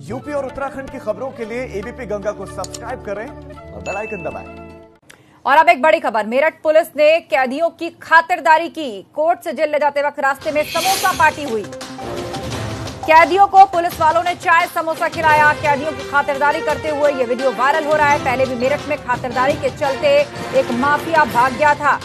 UP और उत्तराखंड की खबरों के लिए एबीपी गंगा को सब्सक्राइब करें और बेल आइकन दबाएँ। और अब एक बड़ी खबर, मेरठ पुलिस ने कैदियों की खातिरदारी की। कोर्ट से जेल ले जाते वक्त रास्ते में समोसा पार्टी हुई। कैदियों को पुलिस वालों ने चाय, समोसा खिलाया। कैदियों की खातिरदारी करते हुए ये वीडियो वायरल हो रहा है। पहले भी मेरठ में खातिरदारी के चलते एक माफिया भाग गया था,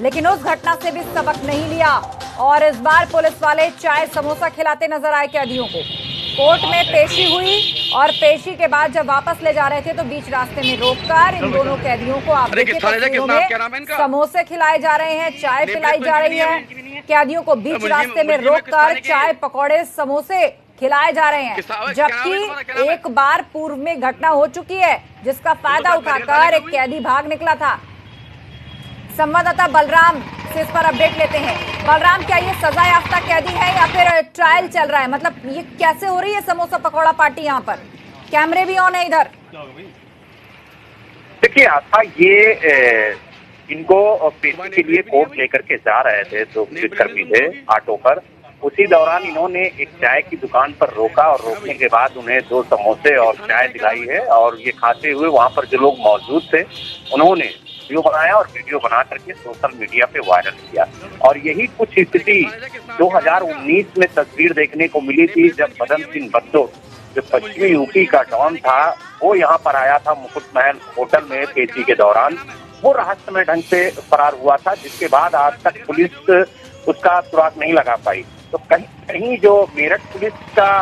लेकिन उस घटना से भी सबक नहीं लिया। और इस बार पुलिस वाले चाय, समोसा खिलाते नज़र आए कैदियों को। कोर्ट में पेशी हुई और पेशी के बाद जब वापस ले जा रहे थे तो बीच रास्ते में रोककर इन दोनों कैदियों को आप देखिए समोसे खिलाए जा रहे हैं चाय पिलाई जा रही है कैदियों को बीच रास्ते में रोककर चाय पकौड़े समोसे खिलाए जा रहे हैं। जबकि एक बार पूर्व में घटना हो चुकी है जिसका फ़ायदा उठाकर एक कैदी भाग निकला था। संवाददाता बलराम से इस पर अपडेट लेते हैं। बलराम क्या ये सजा याफ्ता कैदी है या फिर ट्रायल चल रहा है। मतलब ये कैसे हो रही है समोसा पकौड़ा पार्टी यहाँ पर? कैमरे भी ऑन है इधर। देखिए आस्था ये ए, इनको पेशी के लिए कोर्ट लेकर के जा रहे थे दो पुलिसकर्मी थे ऑटो पर। उसी दौरान इन्होंने एक चाय की दुकान पर रोका और रोकने के बाद उन्हें दो समोसे और चाय दिलाई है और ये खाते हुए वहाँ पर जो लोग मौजूद थे उन्होंने वीडियो बनाया और वीडियो बना करके सोशल मीडिया पे वायरल किया। और यही कुछ स्थिति 2019 में तस्वीर देखने को मिली थी, जब बदन सिंह बद्दो जो पश्चिमी यूपी का डॉन था, वो यहाँ पर आया था मुकुट महल होटल में पेशी के दौरान। वो रहस्यमय ढंग से फरार हुआ था, जिसके बाद आज तक पुलिस उसका सुराग नहीं लगा पाई। तो कहीं कहीं जो मेरठ पुलिस का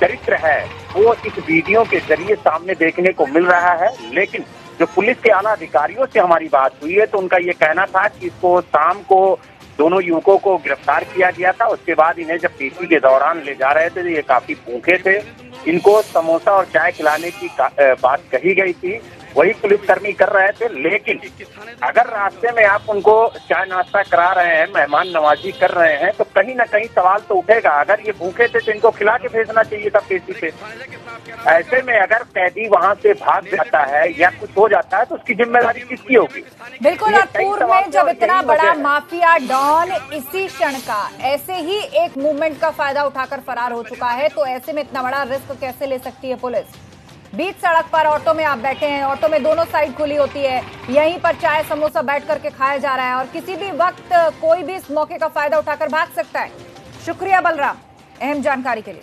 चरित्र है, वो इस वीडियो के ज़रिए सामने देखने को मिल रहा है, लेकिन जो पुलिस के आला अधिकारियों से हमारी बात हुई है तो उनका ये कहना था कि इसको शाम को दोनों युवकों को गिरफ़्तार किया गया था। उसके बाद इन्हें जब पीटी के दौरान ले जा रहे थे तो ये काफ़ी भूखे थे। इनको समोसा और चाय खिलाने की बात कही गई थी। वही पुलिसकर्मी कर रहे थे लेकिन अगर रास्ते में आप उनको चाय नाश्ता करा रहे हैं मेहमान नवाजी कर रहे हैं तो कहीं ना कहीं सवाल तो उठेगा। अगर ये भूखे थे तो इनको खिला के भेजना चाहिए था पेशी पे ऐसे में अगर कैदी वहाँ से भाग जाता है या कुछ हो जाता है तो उसकी ज़िम्मेदारी किसकी होगी? बिल्कुल पूर्व में जब इतना बड़ा माफिया डॉन इसी क्षण का ऐसे ही एक मूवमेंट का फ़ायदा उठाकर फरार हो चुका है तो ऐसे में इतना बड़ा रिस्क कैसे ले सकती है पुलिस? बीच सड़क पर ऑटो में आप बैठे हैं, ऑटो में दोनों साइड खुली होती है। यहीं पर चाय समोसा बैठ करके खाया जा रहा है और किसी भी वक्त कोई भी इस मौके का फ़ायदा उठाकर भाग सकता है। शुक्रिया बलराम, अहम जानकारी के लिए।